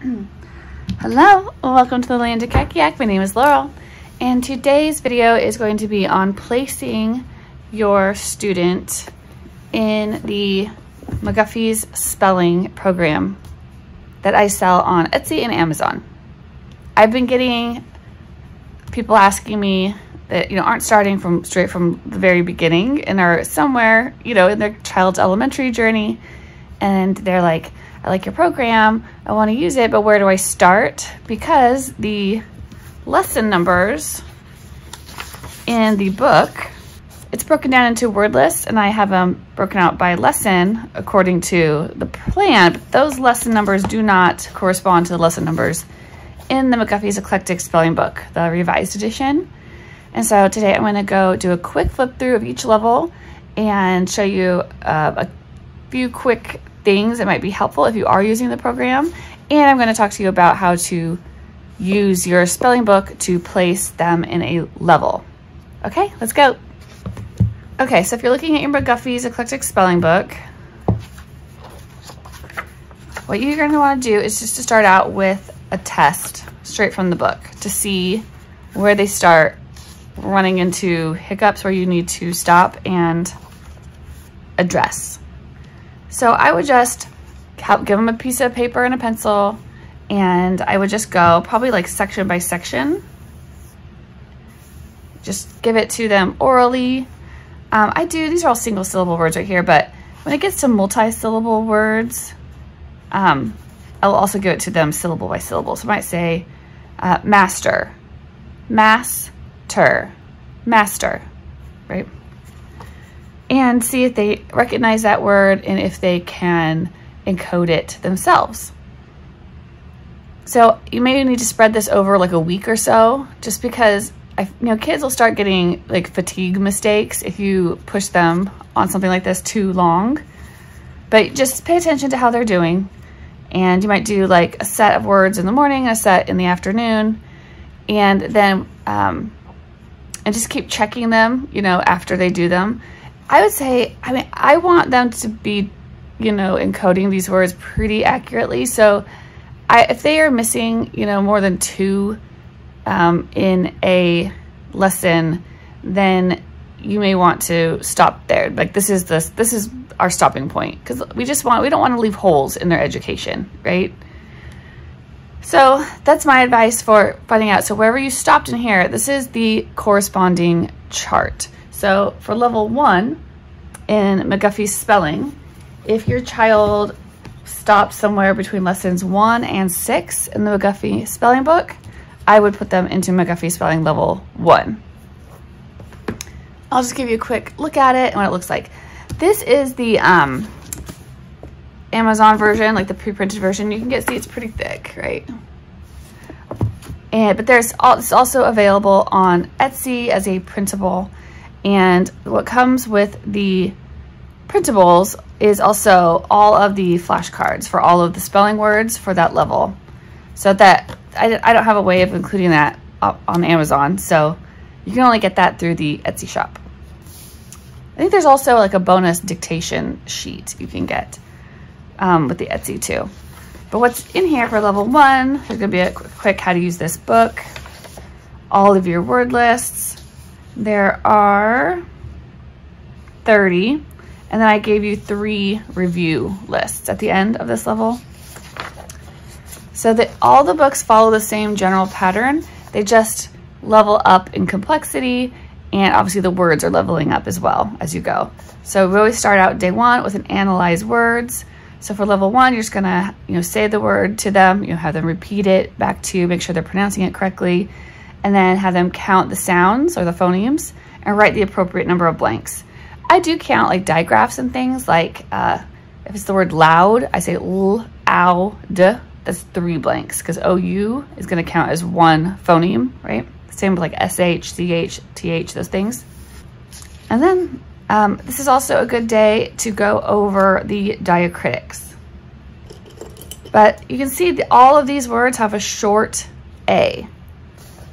Hello, welcome to the land of Kakiak. My name is Laurel, and today's video is going to be on placing your student in the McGuffey's spelling program that I sell on Etsy and Amazon. I've been getting people asking me that you know aren't starting from straight from the very beginning and are somewhere you know in their child's elementary journey and they're like I like your program I want to use it but where do I start because the lesson numbers in the book it's broken down into word lists and I have them broken out by lesson according to the plan but those lesson numbers do not correspond to the lesson numbers in the McGuffey's Eclectic Spelling Book, the revised edition. And so today I'm gonna go do a quick flip through of each level and show you uh, a few quick things that might be helpful if you are using the program. And I'm gonna talk to you about how to use your spelling book to place them in a level. Okay, let's go. Okay, so if you're looking at your McGuffey's Eclectic Spelling Book, what you're gonna wanna do is just to start out with a test straight from the book to see where they start running into hiccups where you need to stop and address. So I would just help give them a piece of paper and a pencil and I would just go probably like section by section. Just give it to them orally. Um, I do, these are all single syllable words right here, but when it gets to multi-syllable words, um, I'll also give it to them syllable by syllable. So I might say uh, master, master, master, right? And see if they recognize that word and if they can encode it themselves. So you may need to spread this over like a week or so, just because I, you know kids will start getting like fatigue mistakes if you push them on something like this too long. But just pay attention to how they're doing and you might do like a set of words in the morning, a set in the afternoon, and then um, and just keep checking them, you know, after they do them. I would say, I mean, I want them to be, you know, encoding these words pretty accurately. So I, if they are missing, you know, more than two um, in a lesson, then you may want to stop there. Like this is this this is our stopping point because we just want we don't want to leave holes in their education, right? So that's my advice for finding out. So wherever you stopped in here, this is the corresponding chart. So for level one in McGuffey's spelling, if your child stopped somewhere between lessons one and six in the McGuffey spelling book, I would put them into McGuffey spelling level one. I'll just give you a quick look at it and what it looks like. This is the um, Amazon version, like the pre-printed version. You can get, see it's pretty thick, right? And, but there's all, it's also available on Etsy as a printable. And what comes with the printables is also all of the flashcards for all of the spelling words for that level. So that, I, I don't have a way of including that on Amazon. So you can only get that through the Etsy shop. I think there's also like a bonus dictation sheet you can get um, with the Etsy too. But what's in here for level one, there's gonna be a quick how to use this book, all of your word lists. There are 30, and then I gave you three review lists at the end of this level. So that all the books follow the same general pattern, they just level up in complexity and obviously the words are leveling up as well as you go. So we always start out day one with an analyze words. So for level one, you're just gonna you know say the word to them, you know, have them repeat it back to you, make sure they're pronouncing it correctly, and then have them count the sounds or the phonemes and write the appropriate number of blanks. I do count like digraphs and things like uh, if it's the word loud, I say l, ow, d, that's three blanks because OU is gonna count as one phoneme, right? Same with like SH, CH, TH, those things. And then um, this is also a good day to go over the diacritics. But you can see that all of these words have a short A.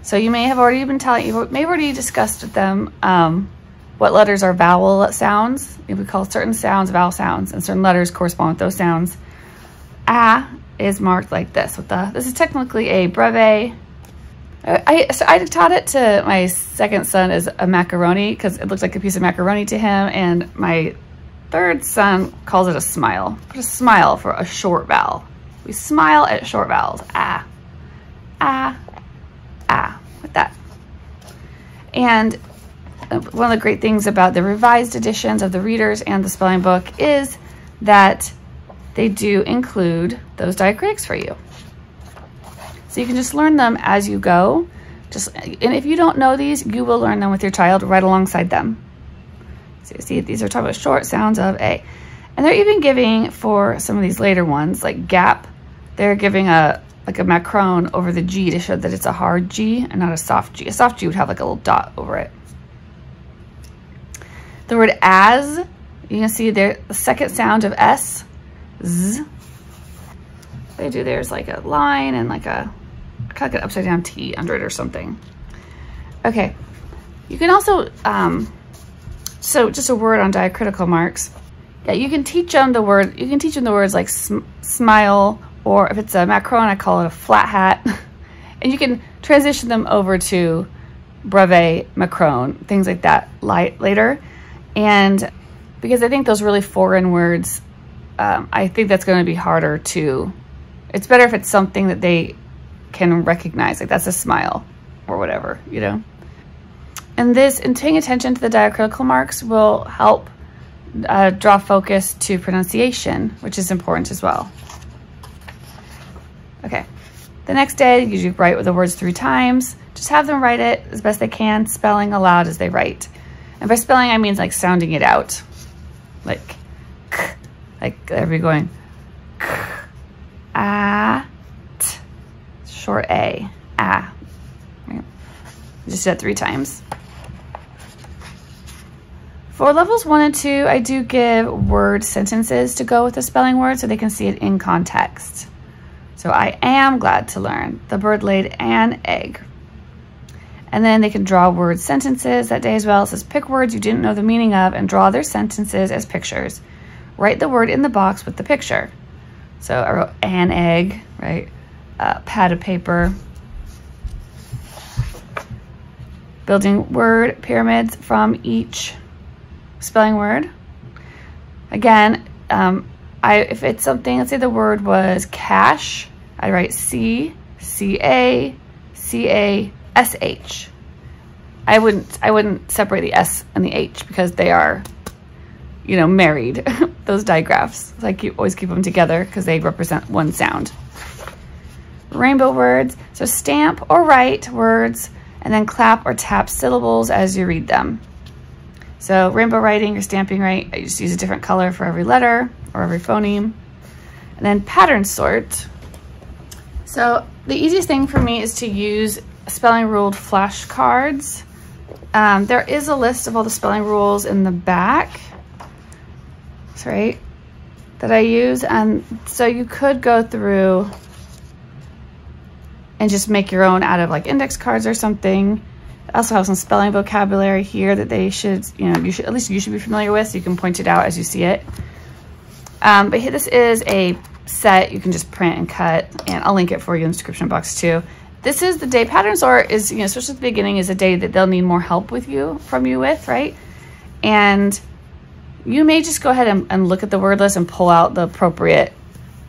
So you may have already been telling, you may have already discussed with them um, what letters are vowel sounds. We call certain sounds vowel sounds and certain letters correspond with those sounds. A is marked like this with the, this is technically a breve. I, so I taught it to my second son as a macaroni because it looks like a piece of macaroni to him. And my third son calls it a smile. Put a smile for a short vowel. We smile at short vowels. Ah, ah, ah, with that. And uh, one of the great things about the revised editions of the readers and the spelling book is that they do include those diacritics for you. So you can just learn them as you go. Just And if you don't know these, you will learn them with your child right alongside them. So you see, these are talking about short sounds of A. And they're even giving, for some of these later ones, like gap, they're giving a like a macron over the G to show that it's a hard G and not a soft G. A soft G would have like a little dot over it. The word as, you can see there, the second sound of S, Z. They do there's like a line and like a, kind of like an upside down T under it or something. Okay, you can also, um, so just a word on diacritical marks. Yeah, you can teach them the word, you can teach them the words like sm smile, or if it's a macron, I call it a flat hat. and you can transition them over to breve, macron, things like that light later. And because I think those really foreign words, um, I think that's going to be harder to, it's better if it's something that they can recognize, like that's a smile or whatever, you know? And this, and paying attention to the diacritical marks will help uh, draw focus to pronunciation, which is important as well. Okay, the next day, you write the words three times. Just have them write it as best they can, spelling aloud as they write. And by spelling, I mean like sounding it out. Like, k, like everybody going, k, ah, t, short A, ah. Just do that three times. For levels one and two, I do give word sentences to go with the spelling word so they can see it in context. So I am glad to learn the bird laid an egg. And then they can draw word sentences that day as well. It says pick words you didn't know the meaning of and draw their sentences as pictures. Write the word in the box with the picture. So I wrote an egg, right? Pad of paper. Building word pyramids from each spelling word. Again, um, I if it's something, let's say the word was cash, I write C, C A, C A, S H. I wouldn't I wouldn't separate the S and the H because they are, you know, married. Those digraphs. So I always keep them together because they represent one sound. Rainbow words. So stamp or write words and then clap or tap syllables as you read them. So rainbow writing or stamping right, I just use a different color for every letter or every phoneme. And then pattern sort. So the easiest thing for me is to use spelling ruled flashcards. Um, there is a list of all the spelling rules in the back, right, that I use. And so you could go through and just make your own out of like index cards or something. I also have some spelling vocabulary here that they should, you know, you should, at least you should be familiar with so you can point it out as you see it. Um, but this is a set you can just print and cut and I'll link it for you in the description box too. This is the day patterns sort is, you know, especially at the beginning is a day that they'll need more help with you, from you with, right? And you may just go ahead and, and look at the word list and pull out the appropriate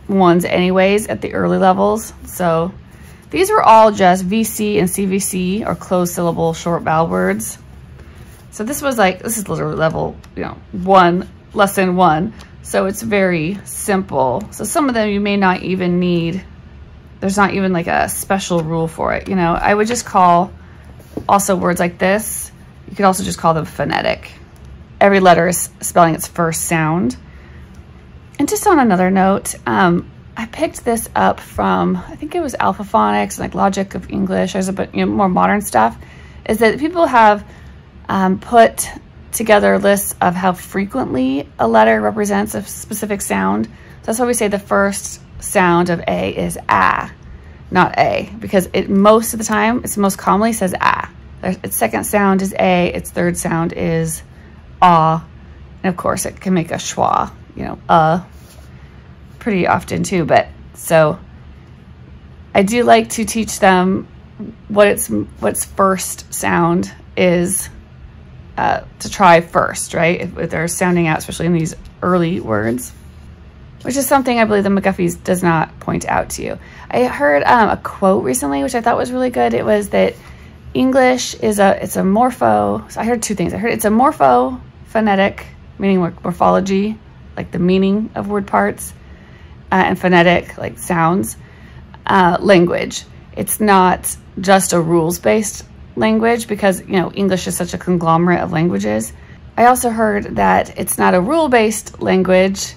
ones anyways at the early levels. So these were all just VC and CVC or closed syllable short vowel words. So this was like, this is literally level, you know, one, lesson one. So it's very simple. So some of them you may not even need there's not even like a special rule for it. You know, I would just call also words like this, you could also just call them phonetic. Every letter is spelling its first sound. And just on another note, um, I picked this up from, I think it was Alphaphonics like Logic of English. There's a bit you know, more modern stuff. Is that people have um, put together lists of how frequently a letter represents a specific sound. So that's why we say the first sound of A is ah, not A, because it most of the time, it's most commonly says ah. Its second sound is A, its third sound is ah, and of course it can make a schwa, you know, uh, pretty often too, but So I do like to teach them what its what's first sound is uh, to try first, right? If, if, they're sounding out, especially in these early words, which is something I believe the McGuffey's does not point out to you. I heard um, a quote recently, which I thought was really good. It was that English is a, it's a morpho, so I heard two things. I heard it's a morpho phonetic, meaning morphology, like the meaning of word parts, uh, and phonetic, like sounds, uh, language. It's not just a rules-based language because, you know, English is such a conglomerate of languages. I also heard that it's not a rule-based language,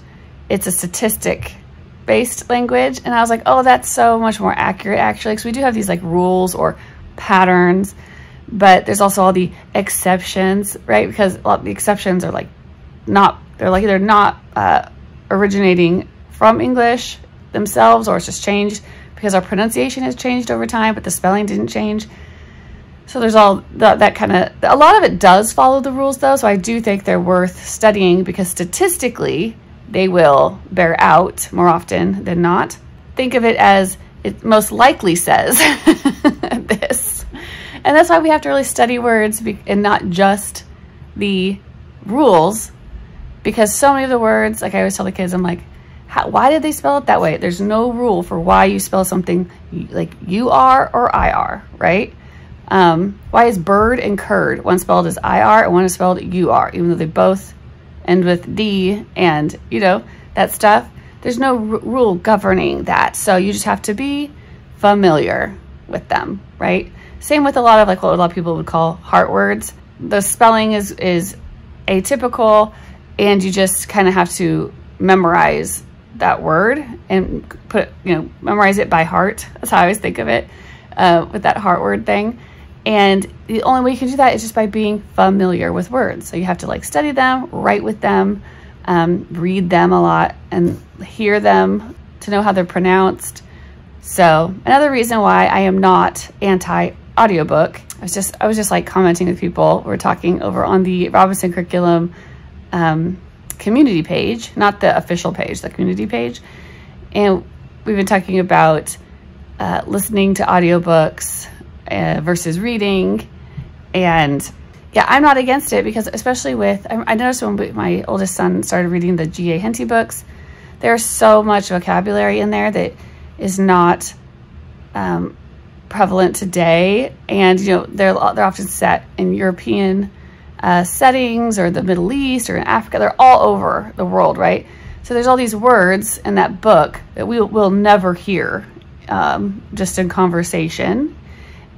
it's a statistic-based language. And I was like, oh, that's so much more accurate actually, because we do have these like rules or patterns, but there's also all the exceptions, right? Because a lot of the exceptions are like not, they're like, they're not uh, originating from English themselves or it's just changed because our pronunciation has changed over time, but the spelling didn't change. So there's all that, that kind of, a lot of it does follow the rules though. So I do think they're worth studying because statistically they will bear out more often than not. Think of it as it most likely says this. And that's why we have to really study words and not just the rules because so many of the words, like I always tell the kids, I'm like, how, why did they spell it that way? There's no rule for why you spell something like you are or I are, right? Um, why is bird and curd, one spelled as IR and one is spelled UR, even though they both end with D and, you know, that stuff. There's no rule governing that. So you just have to be familiar with them, right? Same with a lot of like what a lot of people would call heart words. The spelling is, is atypical and you just kind of have to memorize that word and put, you know, memorize it by heart. That's how I always think of it uh, with that heart word thing. And the only way you can do that is just by being familiar with words. So you have to like study them, write with them, um, read them a lot and hear them to know how they're pronounced. So another reason why I am not anti audiobook, I was just, I was just like commenting with people. We're talking over on the Robinson curriculum um, community page, not the official page, the community page. And we've been talking about uh, listening to audiobooks uh, versus reading. And yeah, I'm not against it because especially with, I, I noticed when my oldest son started reading the G.A. Henty books, there's so much vocabulary in there that is not um, prevalent today. And, you know, they're, they're often set in European uh, settings or the Middle East or in Africa. They're all over the world, right? So there's all these words in that book that we will never hear um, just in conversation.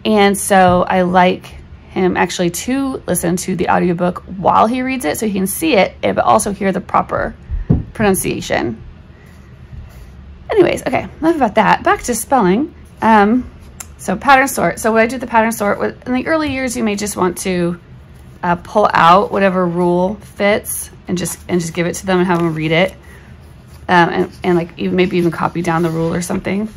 And so I like him actually to listen to the audiobook while he reads it so he can see it, but also hear the proper pronunciation. Anyways, okay, enough about that. Back to spelling. Um, so pattern sort. So when I do the pattern sort, with, in the early years, you may just want to uh, pull out whatever rule fits and just and just give it to them and have them read it. Um, and, and like even maybe even copy down the rule or something.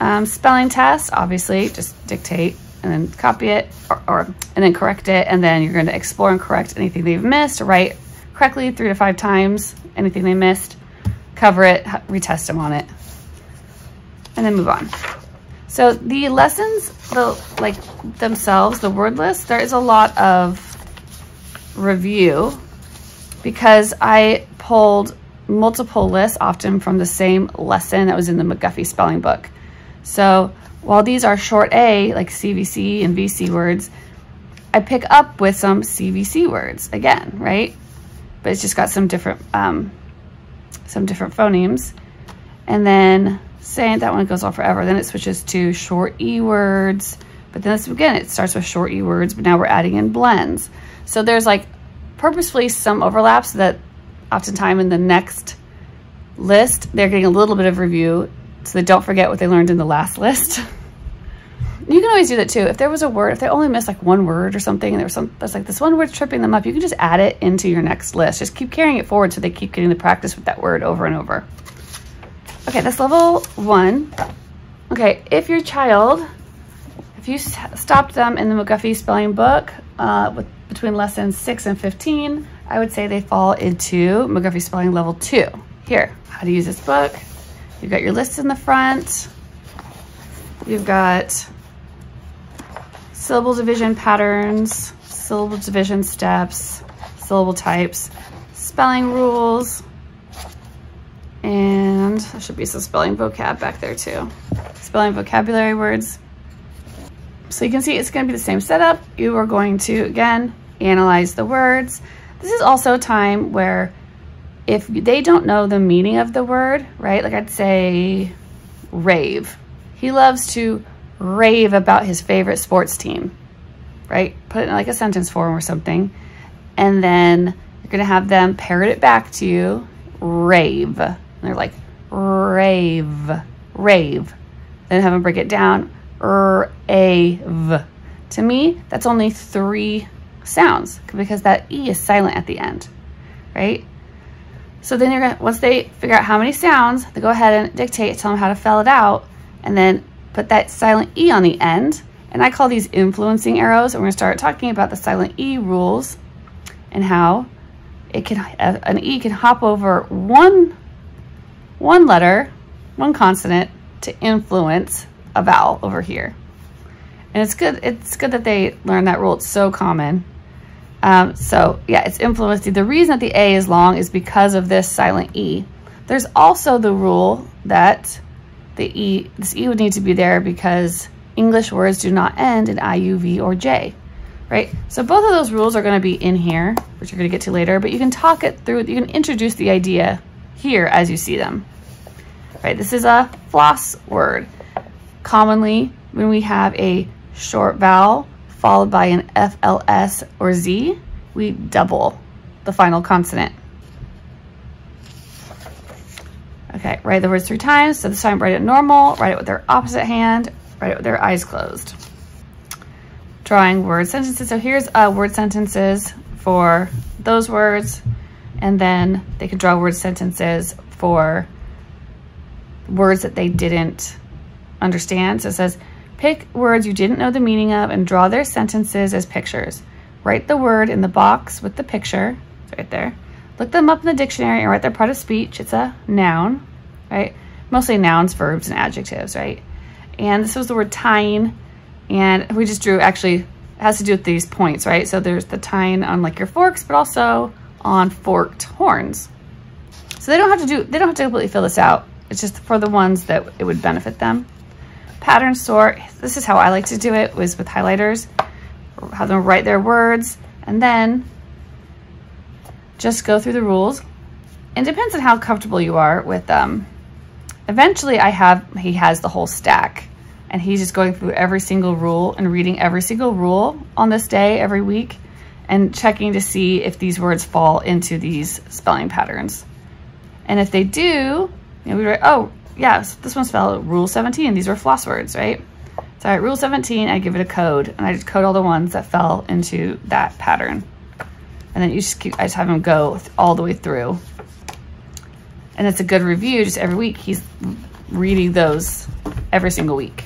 Um, spelling test, obviously, just dictate and then copy it or, or, and then correct it. And then you're going to explore and correct anything they've missed, write correctly three to five times, anything they missed, cover it, retest them on it, and then move on. So the lessons, the like themselves, the word list, there is a lot of review because I pulled multiple lists often from the same lesson that was in the McGuffey spelling book. So while these are short A, like CVC and VC words, I pick up with some CVC words again, right? But it's just got some different, um, some different phonemes. And then saying that one goes on forever. Then it switches to short E words. But then this, again, it starts with short E words, but now we're adding in blends. So there's like purposefully some overlaps that oftentimes in the next list, they're getting a little bit of review so they don't forget what they learned in the last list. you can always do that too. If there was a word, if they only missed like one word or something, and there was some, that's like this one word tripping them up, you can just add it into your next list. Just keep carrying it forward so they keep getting the practice with that word over and over. Okay, that's level one. Okay, if your child, if you stopped them in the McGuffey spelling book uh, with between lessons six and 15, I would say they fall into McGuffey spelling level two. Here, how to use this book. You've got your list in the front. You've got syllable division patterns, syllable division steps, syllable types, spelling rules, and there should be some spelling vocab back there too. Spelling vocabulary words. So you can see it's gonna be the same setup. You are going to, again, analyze the words. This is also a time where if they don't know the meaning of the word, right? Like I'd say rave. He loves to rave about his favorite sports team, right? Put it in like a sentence form or something. And then you're gonna have them parrot it back to you, rave. And they're like, rave, rave. Then have them break it down, rave. To me, that's only three sounds because that E is silent at the end, right? So then you're gonna, once they figure out how many sounds, they go ahead and dictate, tell them how to spell it out, and then put that silent E on the end. And I call these influencing arrows. And we're gonna start talking about the silent E rules and how it can, uh, an E can hop over one, one letter, one consonant to influence a vowel over here. And it's good, it's good that they learn that rule. It's so common. Um, so yeah, it's influenced. The reason that the A is long is because of this silent E. There's also the rule that the E, this E would need to be there because English words do not end in I, U, V, or J, right? So both of those rules are gonna be in here, which you're gonna get to later, but you can talk it through, you can introduce the idea here as you see them, right? This is a floss word. Commonly, when we have a short vowel, followed by an FLS or Z, we double the final consonant. Okay, write the words three times. So this time write it normal, write it with their opposite hand, write it with their eyes closed. Drawing word sentences. So here's uh, word sentences for those words, and then they can draw word sentences for words that they didn't understand. So it says, Pick words you didn't know the meaning of and draw their sentences as pictures. Write the word in the box with the picture, it's right there. Look them up in the dictionary and write their part of speech. It's a noun, right? Mostly nouns, verbs, and adjectives, right? And this was the word tying, and we just drew, actually, has to do with these points, right? So there's the tying on like your forks, but also on forked horns. So they don't have to do, they don't have to completely fill this out. It's just for the ones that it would benefit them pattern sort. This is how I like to do it, was with highlighters. Have them write their words and then just go through the rules. It depends on how comfortable you are with them. Um, eventually I have, he has the whole stack and he's just going through every single rule and reading every single rule on this day every week and checking to see if these words fall into these spelling patterns. And if they do, you know, we write, oh, yeah, this one's spelled Rule 17. These were floss words, right? So right, Rule 17, I give it a code, and I just code all the ones that fell into that pattern. And then you just keep, I just have him go all the way through. And it's a good review just every week. He's reading those every single week.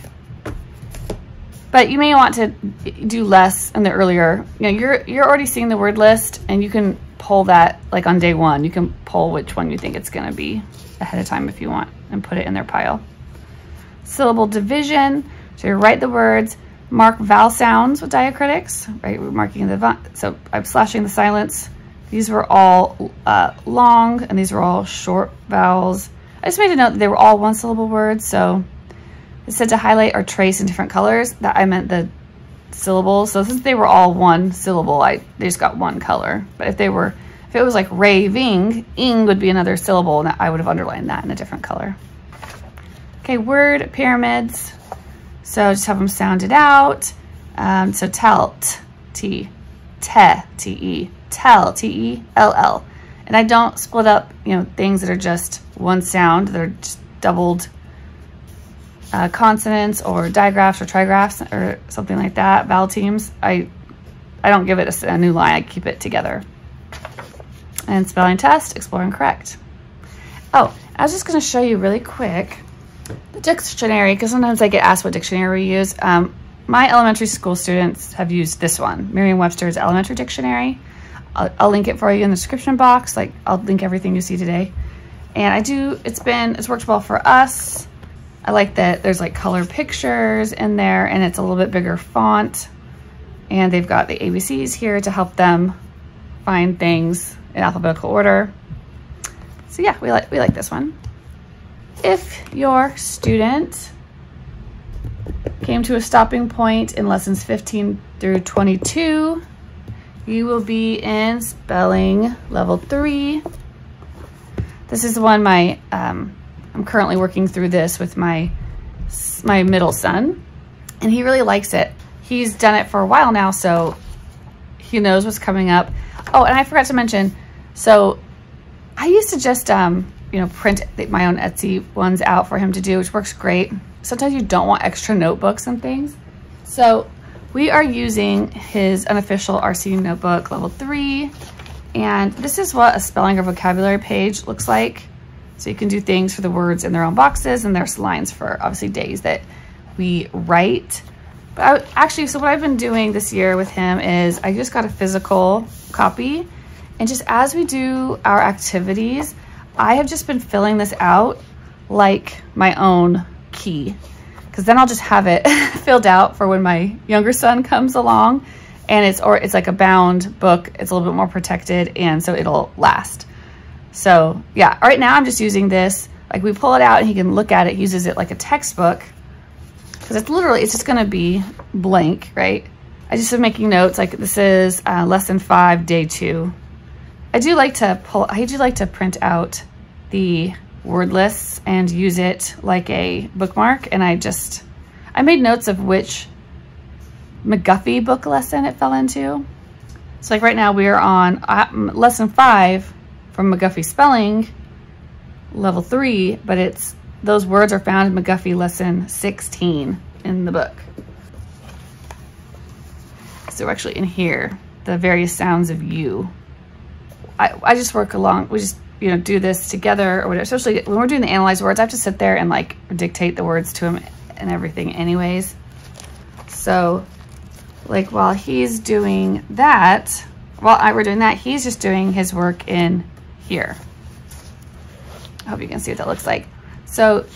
But you may want to do less in the earlier, you know, you're, you're already seeing the word list and you can pull that like on day one, you can pull which one you think it's gonna be ahead of time if you want and put it in their pile. Syllable division, so you write the words, mark vowel sounds with diacritics, right? We're marking the, so I'm slashing the silence. These were all uh, long and these were all short vowels. I just made a note that they were all one syllable words. So it said to highlight or trace in different colors that I meant the syllables. So since they were all one syllable, I they just got one color. But if they were if it was like raving, ing would be another syllable, and I would have underlined that in a different color. Okay, word pyramids. So just have them sounded out. Um, so telt, T, te, T-E, tell, T-E-L-L. And I don't split up, you know, things that are just one sound, They're just doubled uh, consonants or digraphs or trigraphs or something like that, vowel teams. I, I don't give it a, a new line, I keep it together and spelling test, explore and correct. Oh, I was just gonna show you really quick the dictionary, because sometimes I get asked what dictionary we use. Um, my elementary school students have used this one, Merriam-Webster's Elementary Dictionary. I'll, I'll, link it for you in the description box. Like I'll link everything you see today. And I do, it's been, it's worked well for us. I like that there's like color pictures in there and it's a little bit bigger font. And they've got the ABCs here to help them find things in alphabetical order. So yeah, we like, we like this one. If your student came to a stopping point in lessons 15 through 22, you will be in spelling level three. This is one my, um, I'm currently working through this with my, my middle son and he really likes it. He's done it for a while now, so he knows what's coming up. Oh, and I forgot to mention, so I used to just, um, you know, print my own Etsy ones out for him to do, which works great. Sometimes you don't want extra notebooks and things. So we are using his unofficial RC notebook level three. And this is what a spelling or vocabulary page looks like. So you can do things for the words in their own boxes and there's lines for obviously days that we write. But I, actually, so what I've been doing this year with him is I just got a physical copy. And just as we do our activities, I have just been filling this out like my own key because then I'll just have it filled out for when my younger son comes along. And it's or it's like a bound book. It's a little bit more protected and so it'll last. So yeah right now I'm just using this. Like we pull it out and he can look at it. He uses it like a textbook because it's literally it's just gonna be blank right I just am making notes like this is uh, lesson five day two I do like to pull I do like to print out the word lists and use it like a bookmark. And I just, I made notes of which McGuffey book lesson it fell into. So like right now we are on uh, lesson five from McGuffey spelling, level three, but it's, those words are found in McGuffey lesson 16 in the book. We're actually in here, the various sounds of you. I, I just work along, we just you know, do this together or whatever, especially when we're doing the analyze words, I have to sit there and like dictate the words to him and everything anyways. So like while he's doing that, while I were doing that, he's just doing his work in here. I hope you can see what that looks like. So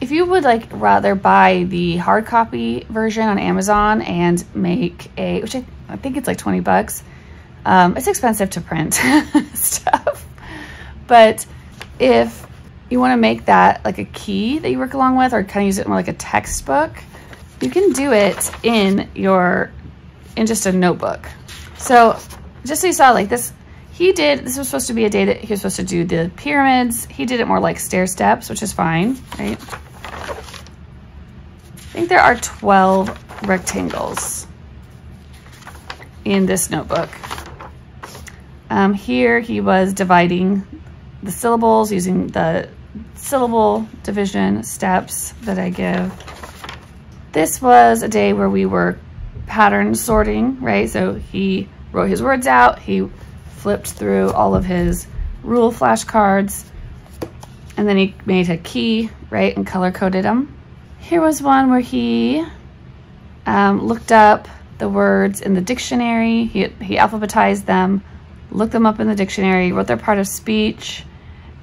if you would like rather buy the hard copy version on Amazon and make a, which I, I think it's like 20 bucks, um, it's expensive to print stuff. But if you want to make that like a key that you work along with or kind of use it more like a textbook, you can do it in your, in just a notebook. So just so you saw like this, he did, this was supposed to be a day that he was supposed to do the pyramids. He did it more like stair steps, which is fine, right? I think there are 12 rectangles in this notebook. Um, here he was dividing the syllables using the syllable division steps that I give. This was a day where we were pattern sorting, right? So he wrote his words out, he flipped through all of his rule flashcards, and then he made a key, right, and color coded them. Here was one where he um, looked up the words in the dictionary, he, he alphabetized them, looked them up in the dictionary, wrote their part of speech,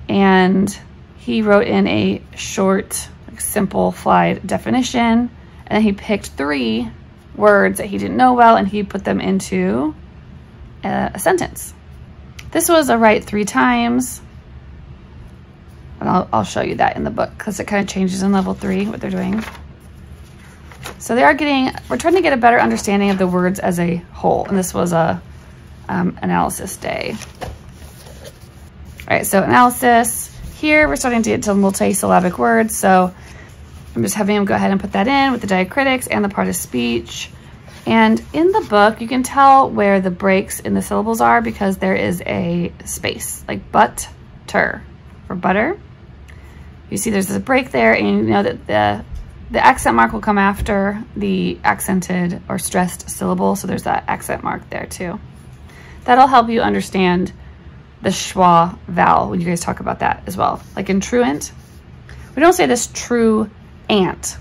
and he wrote in a short, simple, simplified definition, and then he picked three words that he didn't know well, and he put them into a, a sentence. This was a write three times, and I'll, I'll show you that in the book because it kind of changes in level three, what they're doing. So they are getting, we're trying to get a better understanding of the words as a whole, and this was a um, analysis day. All right, so analysis. Here we're starting to get to multisyllabic words. So I'm just having him go ahead and put that in with the diacritics and the part of speech. And in the book, you can tell where the breaks in the syllables are because there is a space, like but, ter, for butter. You see there's a break there and you know that the, the accent mark will come after the accented or stressed syllable. So there's that accent mark there too. That'll help you understand the schwa vowel when you guys talk about that as well. Like in truant, we don't say this true ant.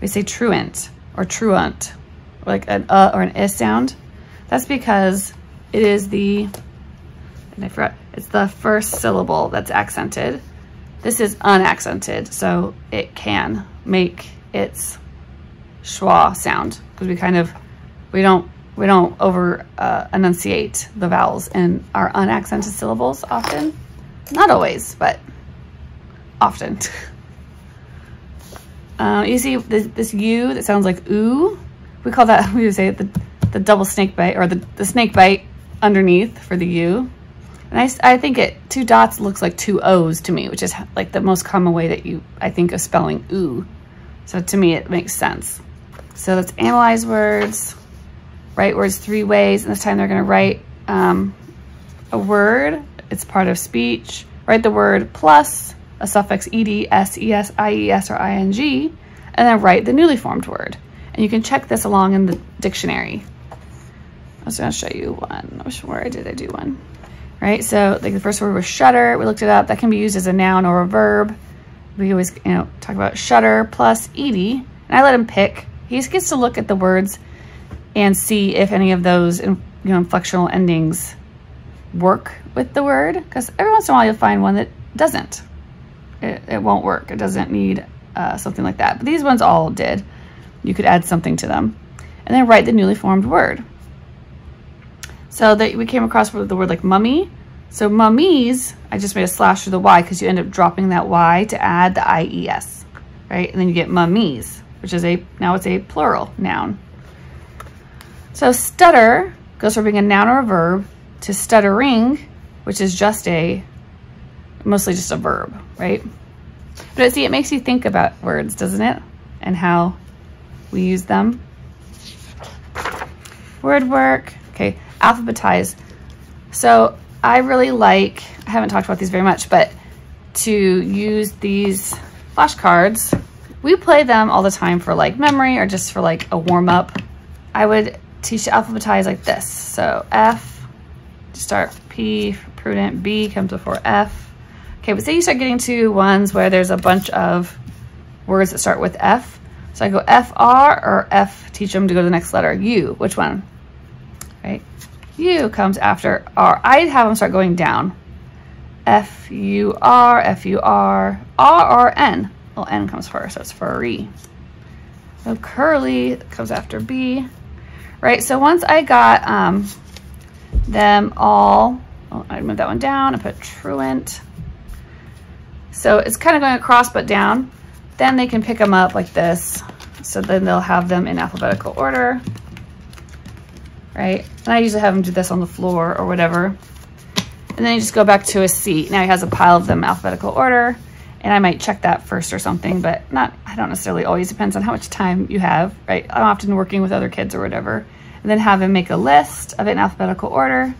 We say truant or truant, like an uh or an is sound. That's because it is the, and I forgot, It's the first syllable that's accented. This is unaccented, so it can make its schwa sound because we kind of, we don't, we don't over uh, enunciate the vowels in our unaccented syllables often. Not always, but often. uh, you see this, this U that sounds like ooh. We call that, we would say the, the double snake bite or the, the snake bite underneath for the U. And I, I think it, two dots looks like two O's to me, which is like the most common way that you, I think of spelling ooh. So to me, it makes sense. So let's analyze words, write words three ways. And this time they're gonna write um, a word, it's part of speech. Write the word plus a suffix ed, s, es, ies, or ing, and then write the newly formed word. And you can check this along in the dictionary. I was gonna show you one. Sure where I did I do one? Right, so like the first word was shutter. We looked it up. That can be used as a noun or a verb. We always, you know, talk about shutter plus ed. And I let him pick. He gets to look at the words and see if any of those, you know, inflectional endings work with the word. Because every once in a while you'll find one that doesn't. It, it won't work. It doesn't need uh, something like that. But these ones all did. You could add something to them. And then write the newly formed word. So that we came across the word like mummy. So mummies, I just made a slash through the Y because you end up dropping that Y to add the IES, right? And then you get mummies, which is a, now it's a plural noun. So stutter goes from being a noun or a verb to stuttering, which is just a, mostly just a verb, right? But see, it makes you think about words, doesn't it? And how we use them. Word work, okay, alphabetize. So I really like, I haven't talked about these very much, but to use these flashcards, we play them all the time for like memory or just for like a warm up. I would teach to alphabetize like this. So F, start P for prudent, B comes before F. Okay, but say you start getting to ones where there's a bunch of words that start with F. So I go F, R, or F, teach them to go to the next letter. U, which one? U comes after R. I'd have them start going down. F, U, R, F, U, R, R, R, N. Well, N comes first, so it's furry. So curly comes after B. Right, so once I got um, them all, I move that one down, I put truant. So it's kind of going across but down. Then they can pick them up like this. So then they'll have them in alphabetical order, right? And I usually have them do this on the floor or whatever. And then you just go back to a seat. Now he has a pile of them alphabetical order and I might check that first or something, but not, I don't necessarily always depends on how much time you have, right? I'm often working with other kids or whatever. And then have him make a list of it in alphabetical order.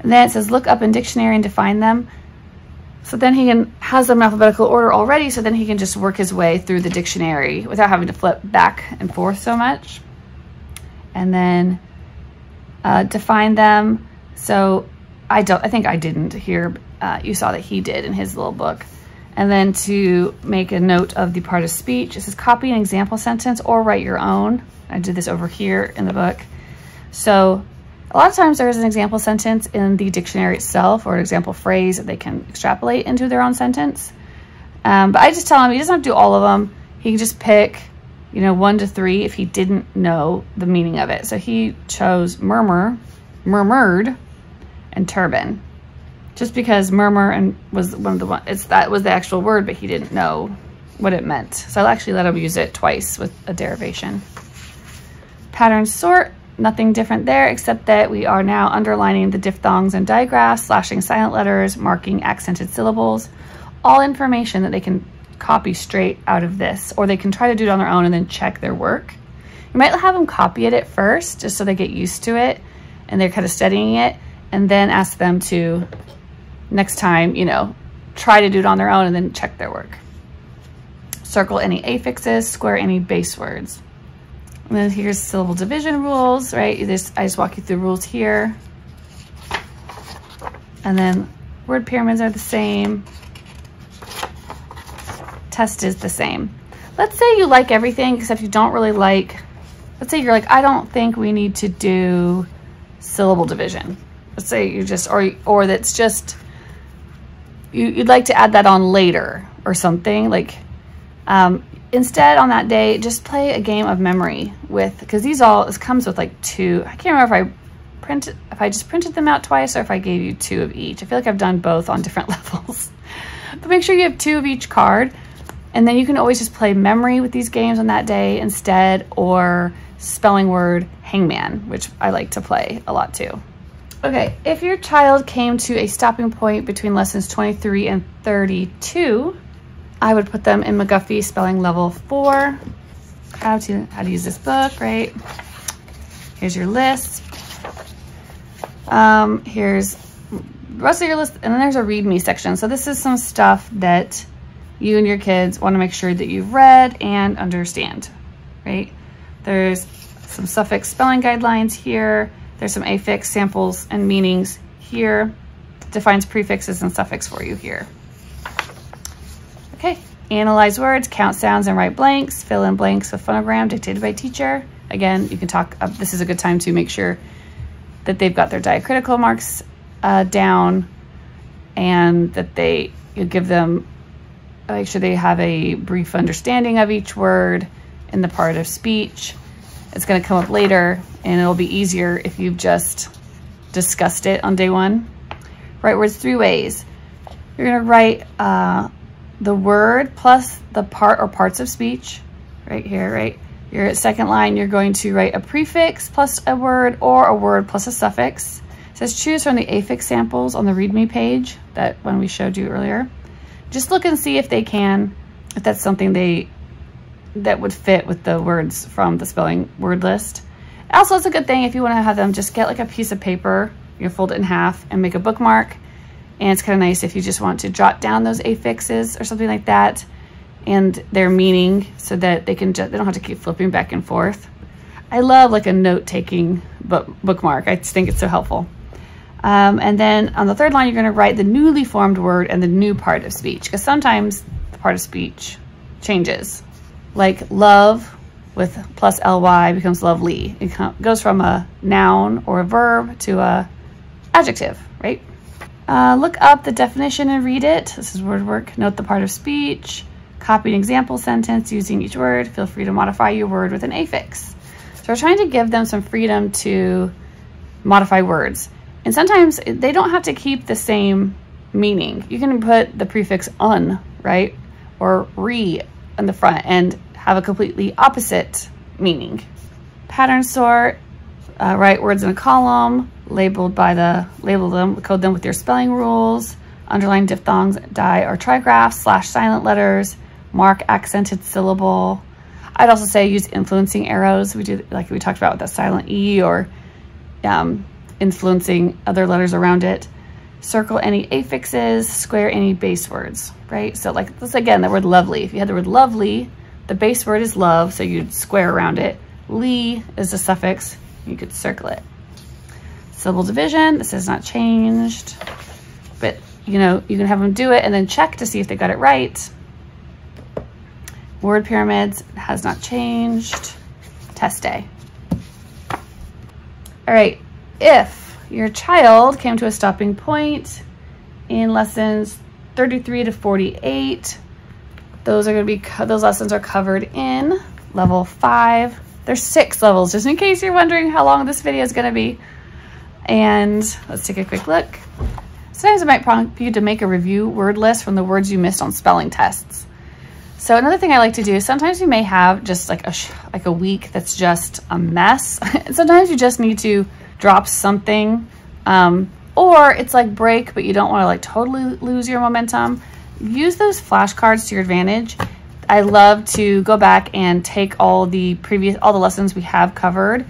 And then it says look up in dictionary and define them. So then he can has them in alphabetical order already, so then he can just work his way through the dictionary without having to flip back and forth so much. And then uh, define them. So I don't, I think I didn't here. Uh, you saw that he did in his little book. And then to make a note of the part of speech, it says copy an example sentence or write your own. I did this over here in the book. So a lot of times there's an example sentence in the dictionary itself or an example phrase that they can extrapolate into their own sentence. Um, but I just tell him he doesn't have to do all of them. He can just pick, you know, one to three if he didn't know the meaning of it. So he chose murmur, murmured, and turban. Just because murmur and was one of the one, it's that was the actual word, but he didn't know what it meant. So I'll actually let him use it twice with a derivation. Pattern sort, Nothing different there except that we are now underlining the diphthongs and digraphs, slashing silent letters, marking accented syllables, all information that they can copy straight out of this, or they can try to do it on their own and then check their work. You might have them copy it at first, just so they get used to it and they're kind of studying it, and then ask them to, next time, you know, try to do it on their own and then check their work. Circle any affixes, square any base words. And then here's syllable division rules, right? This, I just walk you through rules here. And then word pyramids are the same. Test is the same. Let's say you like everything except you don't really like, let's say you're like, I don't think we need to do syllable division. let's say you just, or, or that's just, you, you'd like to add that on later or something like, um, instead on that day, just play a game of memory with, because these all, this comes with like two, I can't remember if I printed, if I just printed them out twice or if I gave you two of each. I feel like I've done both on different levels. but make sure you have two of each card. And then you can always just play memory with these games on that day instead or spelling word hangman, which I like to play a lot too. Okay, if your child came to a stopping point between lessons 23 and 32, I would put them in McGuffey spelling level four. How to, how to use this book, right? Here's your list. Um, here's the rest of your list, and then there's a read me section. So this is some stuff that you and your kids want to make sure that you've read and understand, right? There's some suffix spelling guidelines here. There's some affix samples and meanings here. Defines prefixes and suffix for you here. Okay, analyze words, count sounds and write blanks, fill in blanks with phonogram dictated by teacher. Again, you can talk, uh, this is a good time to make sure that they've got their diacritical marks uh, down and that they, you give them, make sure they have a brief understanding of each word in the part of speech. It's gonna come up later and it'll be easier if you've just discussed it on day one. Write words three ways. You're gonna write uh, the word plus the part or parts of speech right here, right? Your second line, you're going to write a prefix plus a word or a word plus a suffix. It says choose from the affix samples on the README page that when we showed you earlier. Just look and see if they can, if that's something they that would fit with the words from the spelling word list. Also, it's a good thing if you want to have them just get like a piece of paper, you fold it in half and make a bookmark. And it's kind of nice if you just want to jot down those affixes or something like that and their meaning so that they can just, they don't have to keep flipping back and forth. I love like a note-taking book, bookmark. I just think it's so helpful. Um, and then on the third line, you're going to write the newly formed word and the new part of speech because sometimes the part of speech changes. Like love with plus ly becomes lovely. It goes from a noun or a verb to a adjective, right? Uh, look up the definition and read it. This is word work. Note the part of speech. Copy an example sentence using each word. Feel free to modify your word with an affix. So we're trying to give them some freedom to modify words. And sometimes they don't have to keep the same meaning. You can put the prefix un, right? Or re in the front and have a completely opposite meaning. Pattern sort, uh, write words in a column, labeled by the, label them, code them with your spelling rules, underline diphthongs, die or trigraphs, slash silent letters, mark accented syllable. I'd also say use influencing arrows. We do, like we talked about with the silent E or um, influencing other letters around it. Circle any affixes, square any base words, right? So like this again, the word lovely. If you had the word lovely, the base word is love, so you'd square around it. Lee is the suffix, you could circle it. Syllable division, this has not changed, but you know, you can have them do it and then check to see if they got it right. Word pyramids has not changed. Test day. All right, if your child came to a stopping point in lessons 33 to 48, those are gonna be, those lessons are covered in level five. There's six levels, just in case you're wondering how long this video is gonna be. And let's take a quick look. Sometimes it might prompt you to make a review word list from the words you missed on spelling tests. So another thing I like to do, sometimes you may have just like a, like a week that's just a mess. sometimes you just need to drop something um, or it's like break, but you don't want to like totally lose your momentum. Use those flashcards to your advantage. I love to go back and take all the previous, all the lessons we have covered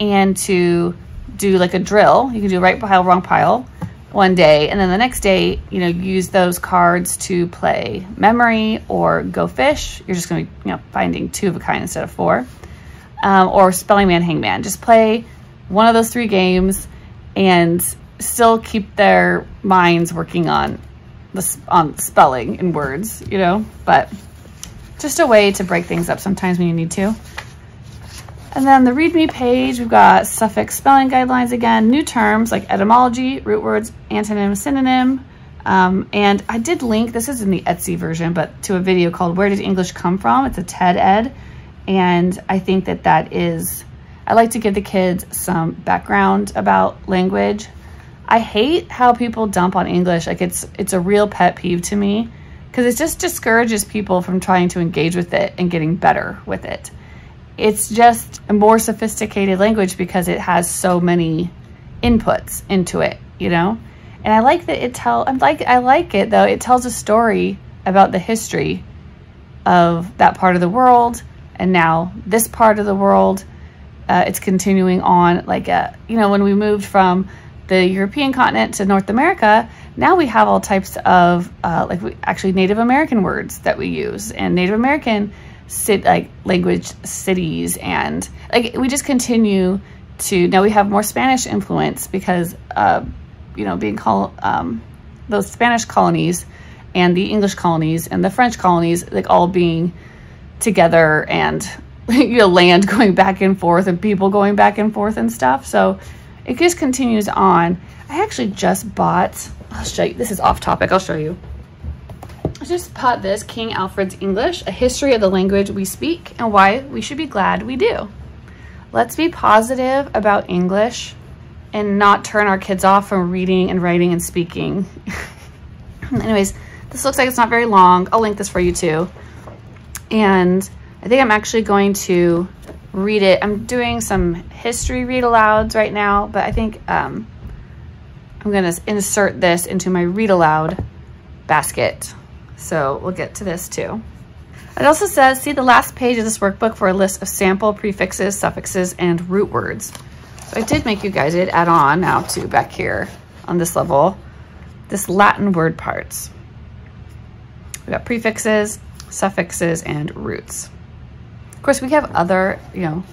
and to do like a drill. You can do right pile, wrong pile one day and then the next day you know use those cards to play memory or go fish you're just going to be you know finding two of a kind instead of four um, or spelling man hangman just play one of those three games and still keep their minds working on the on spelling and words you know but just a way to break things up sometimes when you need to And then the README page, we've got suffix spelling guidelines again, new terms like etymology, root words, antonym, synonym. Um, and I did link, this is in the Etsy version, but to a video called Where Did English Come From? It's a TED Ed. And I think that that is, I like to give the kids some background about language. I hate how people dump on English. Like it's, it's a real pet peeve to me because it just discourages people from trying to engage with it and getting better with it it's just a more sophisticated language because it has so many inputs into it, you know? And I like that it tell I'm like I like it though. It tells a story about the history of that part of the world and now this part of the world uh, it's continuing on like a, uh, you know when we moved from the European continent to North America now we have all types of uh, like we, actually Native American words that we use. And Native American sit like language cities and like we just continue to now we have more Spanish influence because uh, you know being called um, those Spanish colonies and the English colonies and the French colonies like all being together and you know land going back and forth and people going back and forth and stuff so it just continues on I actually just bought I'll show you this is off topic I'll show you I just bought this King Alfred's English, a history of the language we speak and why we should be glad we do. Let's be positive about English and not turn our kids off from reading and writing and speaking. Anyways, this looks like it's not very long. I'll link this for you too. And I think I'm actually going to read it. I'm doing some history read alouds right now, but I think um, I'm gonna insert this into my read aloud basket. So we'll get to this too. It also says, see the last page of this workbook for a list of sample prefixes, suffixes, and root words. So I did make you guys, did add on now to back here on this level, this Latin word parts. We got prefixes, suffixes, and roots. Of course, we have other, you know,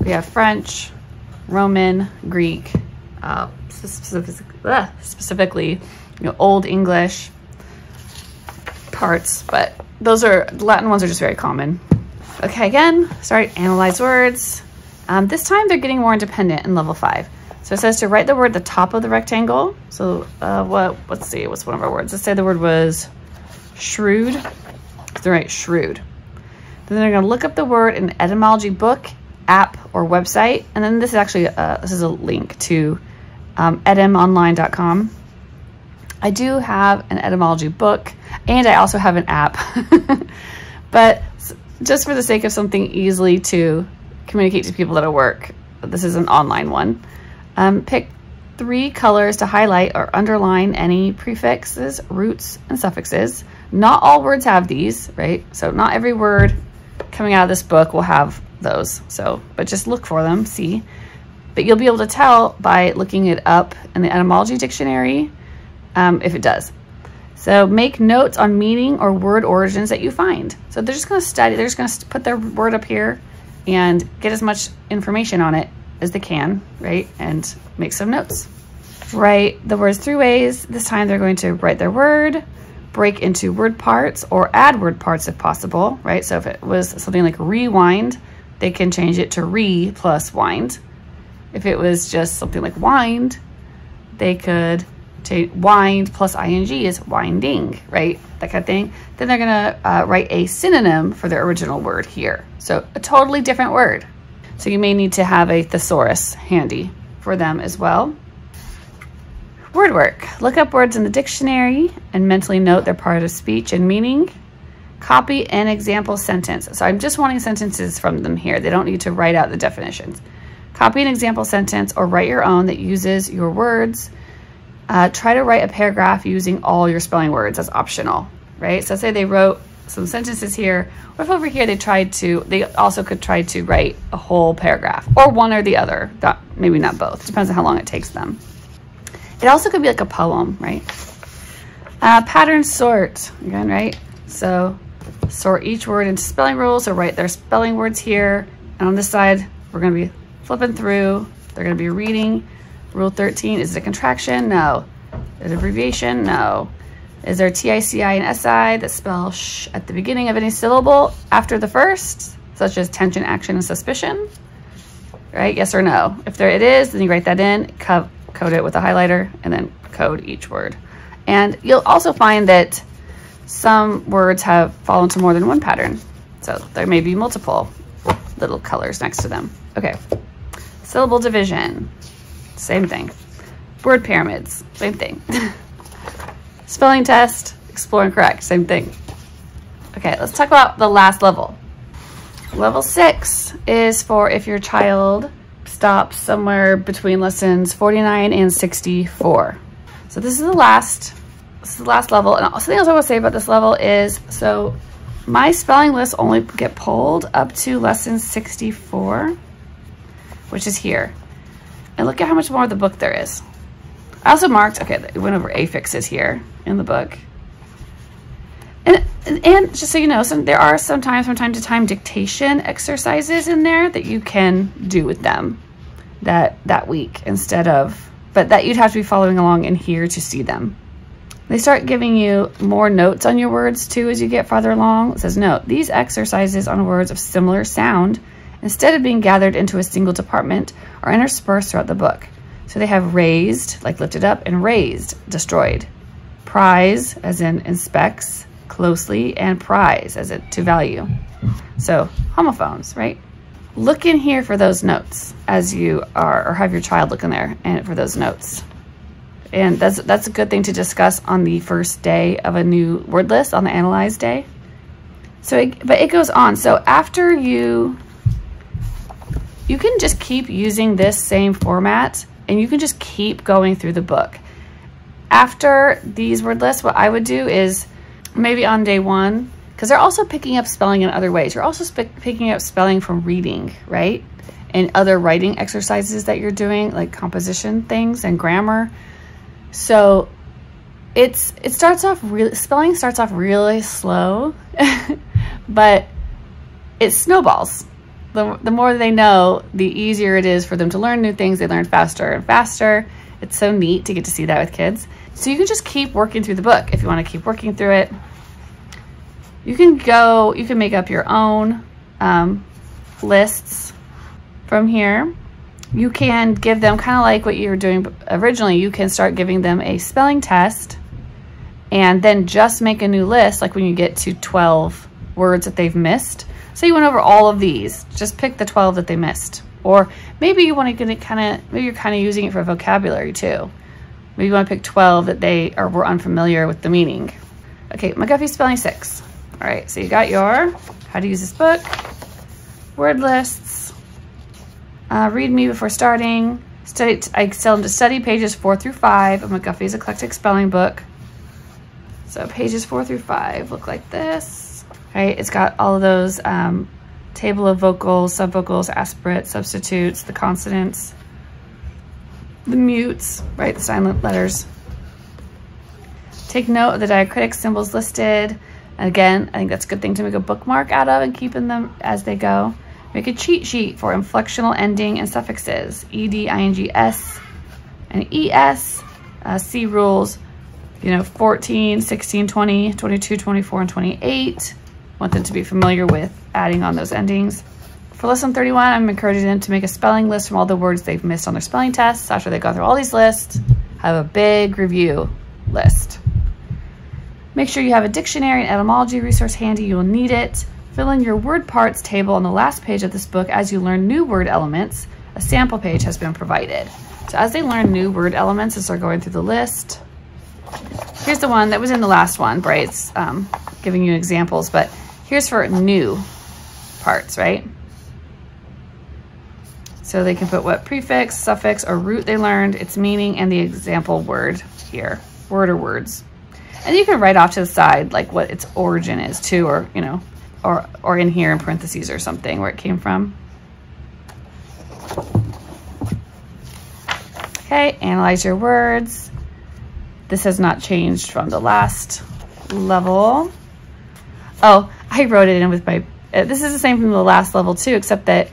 we have French, Roman, Greek, uh, specifically, specifically, you know, Old English, parts, but those are, Latin ones are just very common. Okay, again, start analyze words. Um, this time they're getting more independent in level five. So it says to write the word at the top of the rectangle. So uh, what, let's see, what's one of our words? Let's say the word was shrewd. So write shrewd. Then they're gonna look up the word in etymology book, app, or website. And then this is actually, uh, this is a link to um, etymonline.com. I do have an etymology book and I also have an app. but just for the sake of something easily to communicate to people that at work, this is an online one. Um, pick three colors to highlight or underline any prefixes, roots, and suffixes. Not all words have these, right? So not every word coming out of this book will have those. So, but just look for them, see. But you'll be able to tell by looking it up in the etymology dictionary um, if it does. So make notes on meaning or word origins that you find. So they're just going to study, they're just going to put their word up here and get as much information on it as they can, right? And make some notes. Write the words three ways. This time they're going to write their word, break into word parts or add word parts if possible, right? So if it was something like rewind, they can change it to re plus wind. If it was just something like wind, they could to wind plus ing is winding, right? That kind of thing. Then they're gonna uh, write a synonym for their original word here. So a totally different word. So you may need to have a thesaurus handy for them as well. Word work. Look up words in the dictionary and mentally note their part of speech and meaning. Copy an example sentence. So I'm just wanting sentences from them here. They don't need to write out the definitions. Copy an example sentence or write your own that uses your words uh, try to write a paragraph using all your spelling words as optional, right? So say they wrote some sentences here, or if over here they tried to, they also could try to write a whole paragraph, or one or the other, not, maybe not both, depends on how long it takes them. It also could be like a poem, right? Uh, pattern sort, again, right? So sort each word into spelling rules, so write their spelling words here, and on this side, we're gonna be flipping through, they're gonna be reading Rule 13, is it a contraction? No. Is it abbreviation? No. Is there TICI and SI that spell sh at the beginning of any syllable after the first, such as tension, action, and suspicion? right? Yes or no. If there it is, then you write that in, co code it with a highlighter, and then code each word. And you'll also find that some words have fallen to more than one pattern. So there may be multiple little colors next to them. Okay, syllable division, same thing. Word pyramids, same thing. Spelling test, explore and correct, same thing. Okay, let's talk about the last level. Level six is for if your child stops somewhere between lessons 49 and 64. So this is the last, this is the last level. And something else I want to say about this level is, so my spelling lists only get pulled up to lesson 64, which is here. And look at how much more of the book there is. I also marked, okay, it went over affixes here in the book. And, and just so you know, some, there are sometimes from time to time dictation exercises in there that you can do with them that, that week instead of, but that you'd have to be following along in here to see them. They start giving you more notes on your words too as you get farther along. It says, note, these exercises on words of similar sound, instead of being gathered into a single department, are interspersed throughout the book. So they have raised, like lifted up, and razed, destroyed. Pries, as in inspects, closely and prize as it to value. So homophones, right? Look in here for those notes as you are, or have your child look in there and for those notes. And that's, that's a good thing to discuss on the first day of a new word list on the analyze day. So, it, but it goes on. So after you, you can just keep using this same format and you can just keep going through the book. After these word lists, what I would do is maybe on day one, because they're also picking up spelling in other ways. You're also picking up spelling from reading, right? And other writing exercises that you're doing, like composition things and grammar. So it's it starts off really spelling starts off really slow, but it snowballs. The, the more they know, the easier it is for them to learn new things. They learn faster and faster. It's so neat to get to see that with kids. So you can just keep working through the book if you want to keep working through it. You can go, you can make up your own um, lists from here. You can give them kind of like what you were doing originally. You can start giving them a spelling test and then just make a new list like when you get to 12 words that they've missed. So you went over all of these, just pick the 12 that they missed. Or maybe you want to get it kind of, maybe you're kind of using it for vocabulary too. Maybe you want to pick 12 that they are were unfamiliar with the meaning. Okay, McGuffey spelling six. All right, so you got your how to use this book, word lists, uh, read me before starting. Study, I tell them to study pages four through five of McGuffey's Eclectic Spelling Book. So pages four through five look like this. Right, it's got all of those um, table of vocals, subvocals, aspirates, substitutes, the consonants, the mutes, right, the silent letters. Take note of the diacritic symbols listed. And again, I think that's a good thing to make a bookmark out of and keeping them as they go. Make a cheat sheet for inflectional ending and suffixes, ed, ing, s, and es, uh, C rules, you know, 14, 16, 20, 22, 24, and 28. Want them to be familiar with adding on those endings. For lesson 31, I'm encouraging them to make a spelling list from all the words they've missed on their spelling tests. After they go through all these lists, have a big review list. Make sure you have a dictionary and etymology resource handy. You'll need it. Fill in your word parts table on the last page of this book as you learn new word elements. A sample page has been provided. So as they learn new word elements as they're going through the list, here's the one that was in the last one, right? It's um, giving you examples, but here's for new parts, right? So they can put what prefix, suffix, or root they learned, its meaning, and the example word here, word or words. And you can write off to the side like what its origin is too, or, you know, or, or in here in parentheses or something where it came from. Okay, analyze your words. This has not changed from the last level. Oh, I wrote it in with my, uh, this is the same from the last level too, except that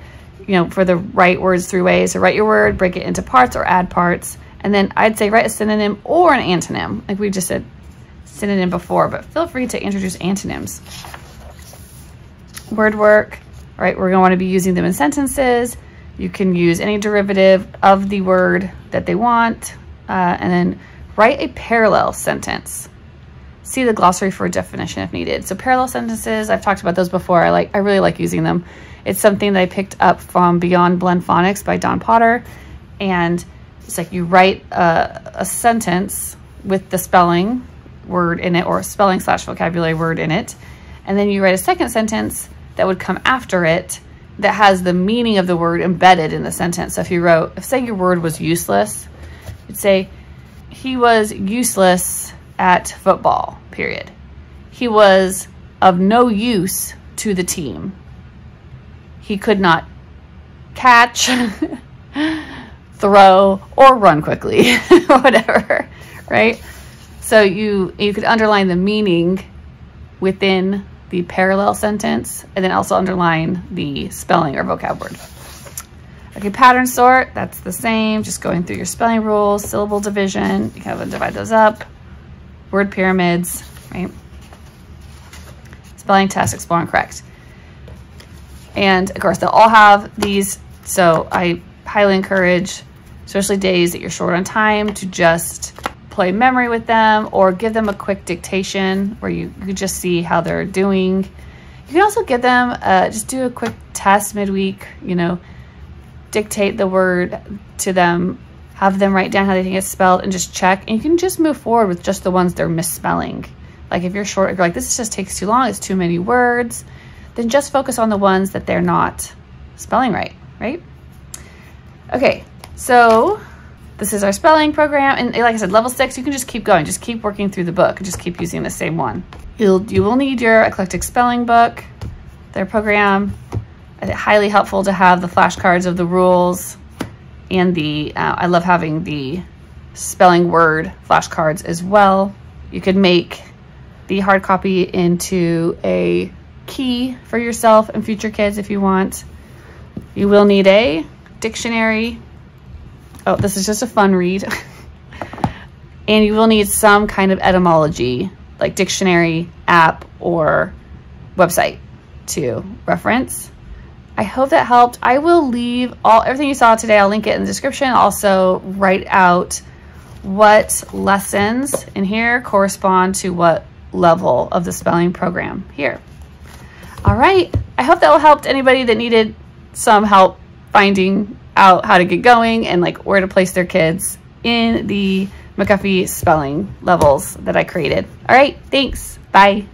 you know, for the write words through ways. So write your word, break it into parts or add parts. And then I'd say write a synonym or an antonym, like we just said synonym before, but feel free to introduce antonyms. Word work, right? We're gonna wanna be using them in sentences. You can use any derivative of the word that they want, uh, and then write a parallel sentence. See the glossary for a definition if needed. So parallel sentences, I've talked about those before. I like, I really like using them. It's something that I picked up from Beyond Blend Phonics by Don Potter. And it's like you write a, a sentence with the spelling word in it or a spelling slash vocabulary word in it. And then you write a second sentence that would come after it that has the meaning of the word embedded in the sentence. So if you wrote, if say your word was useless, you'd say, he was useless at football, period. He was of no use to the team. He could not catch, throw, or run quickly, whatever, right? So you, you could underline the meaning within the parallel sentence and then also underline the spelling or vocab word. Okay, pattern sort, that's the same, just going through your spelling rules, syllable division, you kind of divide those up, word pyramids, right? Spelling test, explore and correct. And of course, they'll all have these, so I highly encourage, especially days that you're short on time, to just play memory with them or give them a quick dictation where you, you just see how they're doing. You can also give them, uh, just do a quick test midweek, you know, dictate the word to them, have them write down how they think it's spelled and just check. And you can just move forward with just the ones they're misspelling. Like if you're short, you're like, this just takes too long, it's too many words, then just focus on the ones that they're not spelling right, right? Okay, so this is our spelling program. And like I said, level six, you can just keep going. Just keep working through the book just keep using the same one. You'll, you will need your eclectic spelling book, their program. Highly helpful to have the flashcards of the rules and the, uh, I love having the spelling word flashcards as well. You could make the hard copy into a key for yourself and future kids if you want. You will need a dictionary Oh, this is just a fun read. and you will need some kind of etymology, like dictionary, app, or website to reference. I hope that helped. I will leave all everything you saw today. I'll link it in the description. Also write out what lessons in here correspond to what level of the spelling program here. All right. I hope that will help anybody that needed some help finding out how to get going and like where to place their kids in the McGuffey spelling levels that I created. All right, thanks. Bye.